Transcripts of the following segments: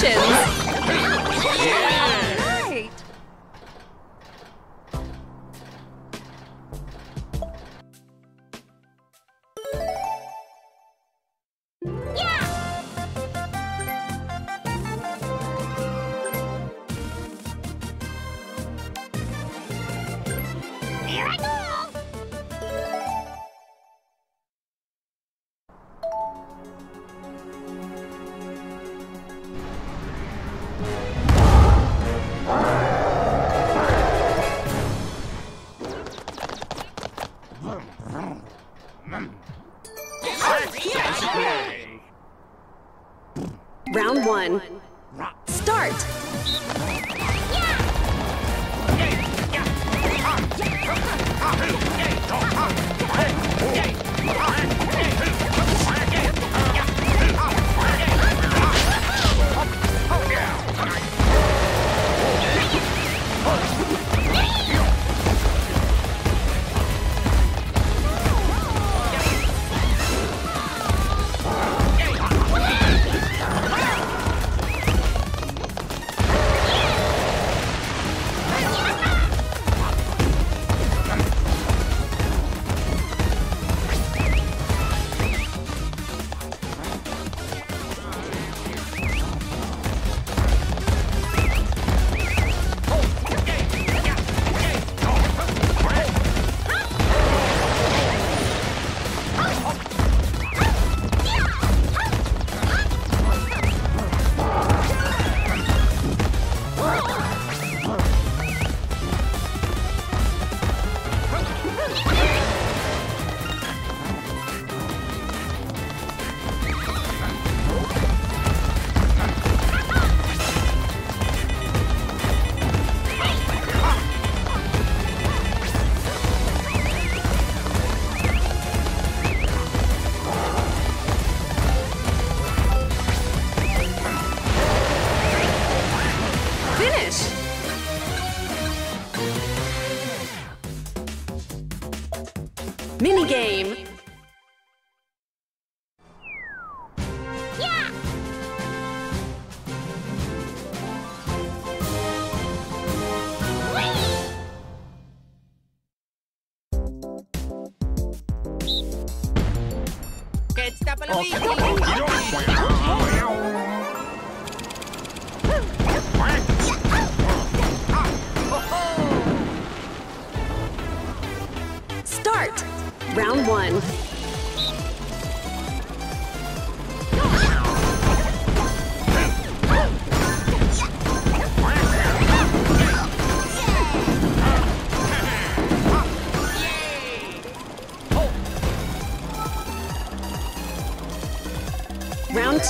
Congratulations! Right. Round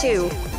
two.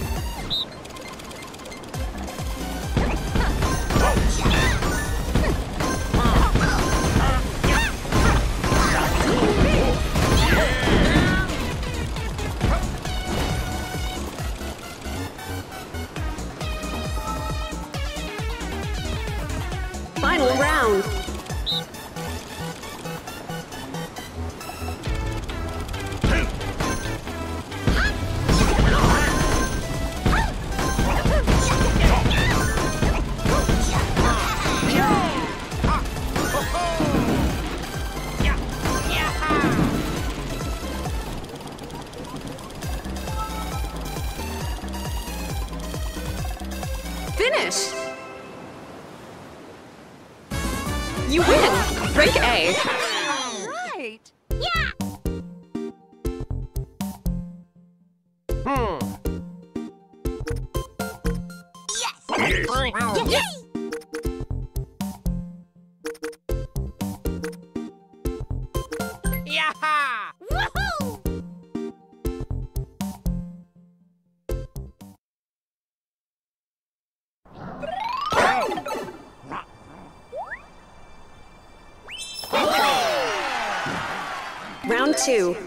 Round two.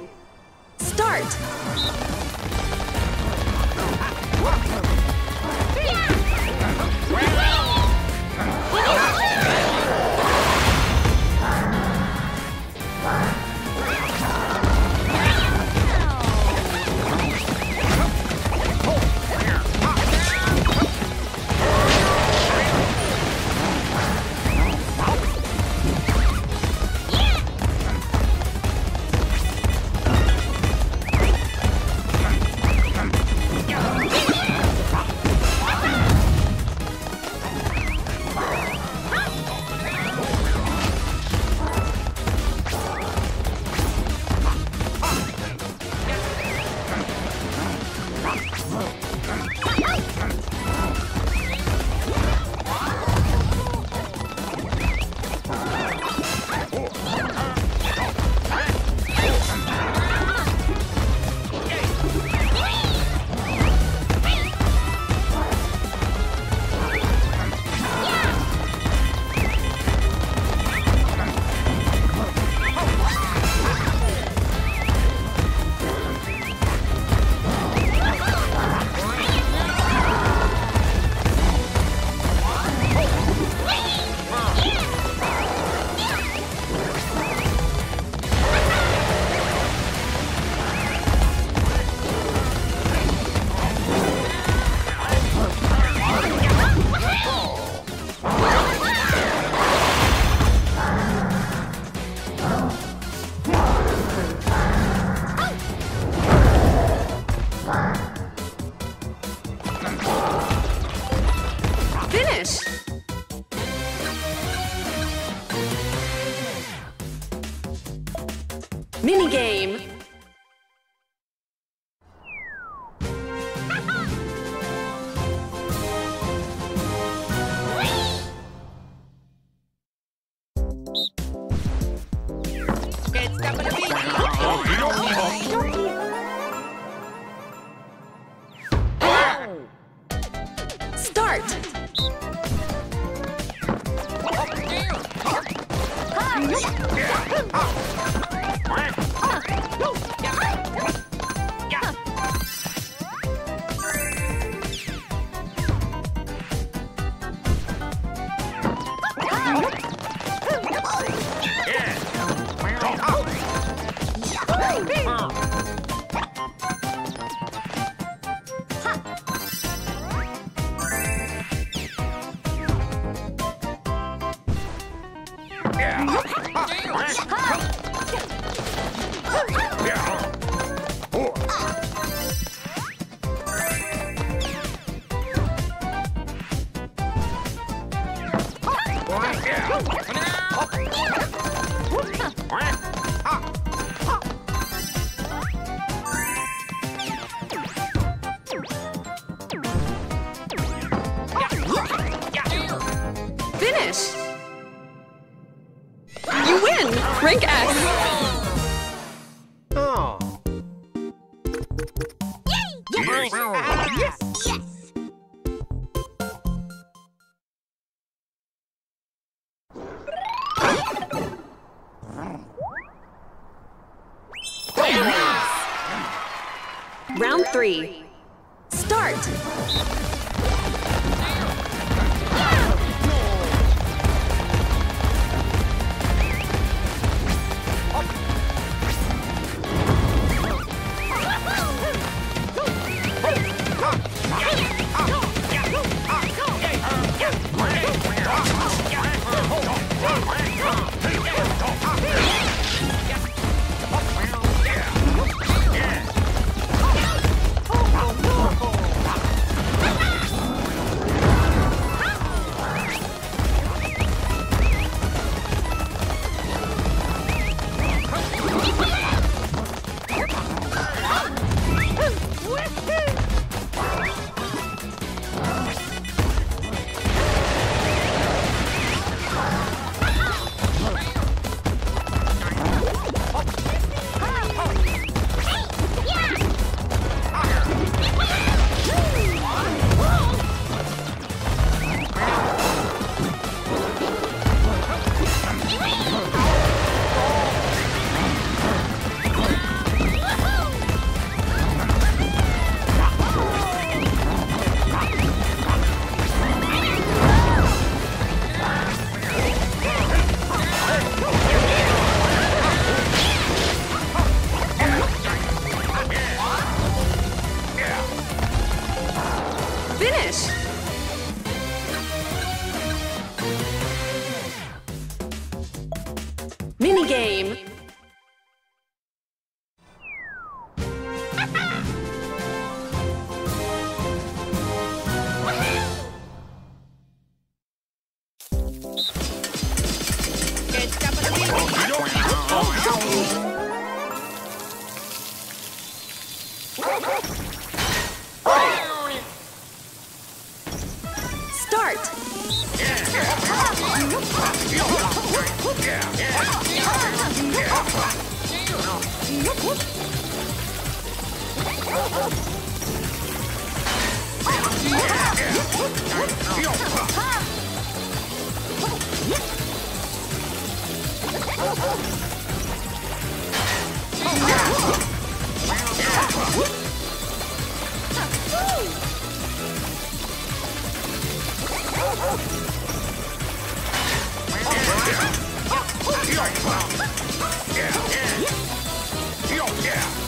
Start! Finish. Oh. Yeah!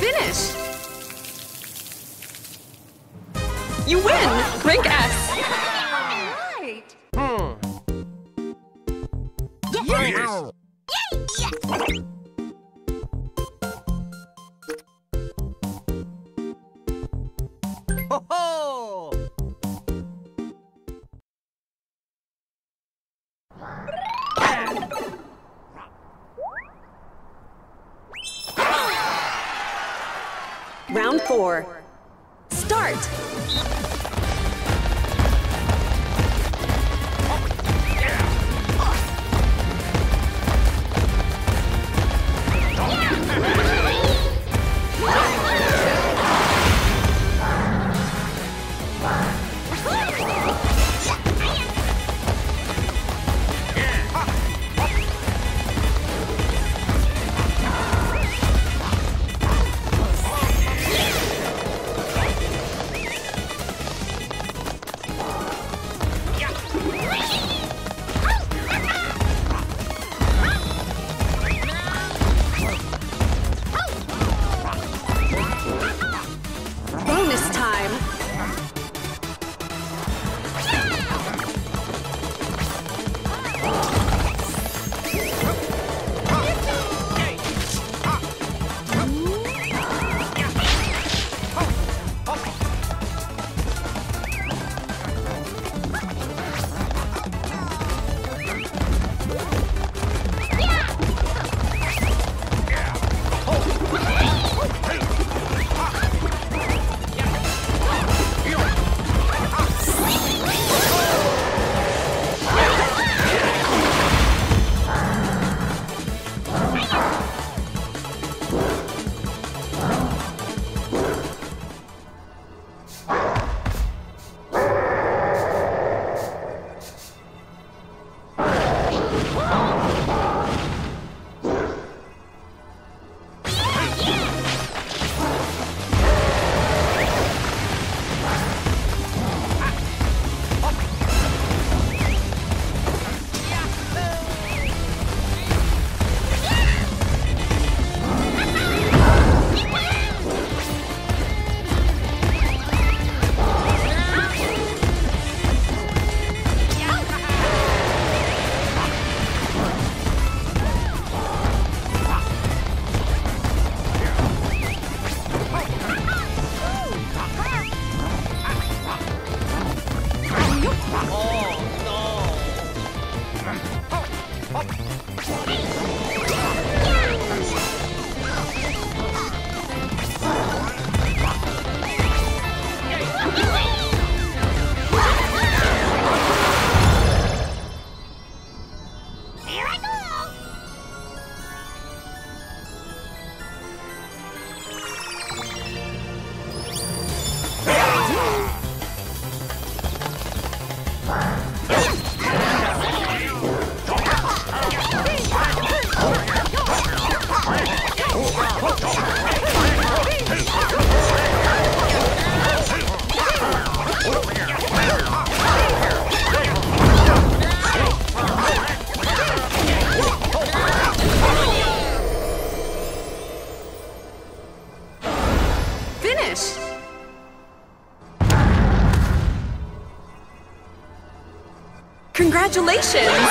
Finish. You win. Rank S. Congratulations!